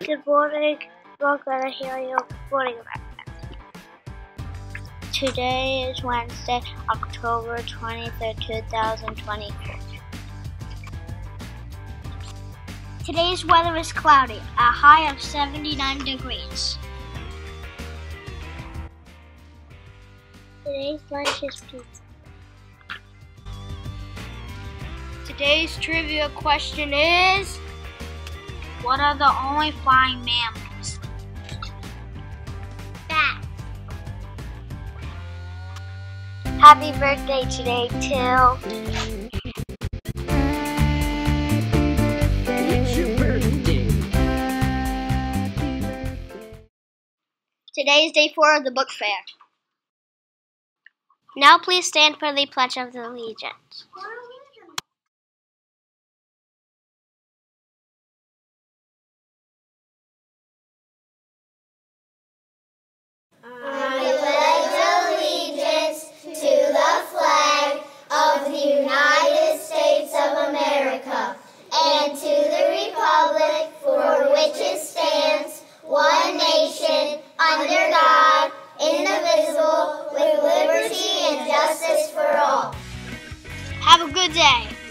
Good morning. We're gonna hear your morning about Today is Wednesday, October 23rd, 2024. Today's weather is cloudy, a high of 79 degrees. Today's lunch is pizza. Today's trivia question is What are the only flying mammals? Bat. Happy birthday today, Till. It's your birthday. Today is day four of the book fair. Now please stand for the Pledge of the Allegiance. day.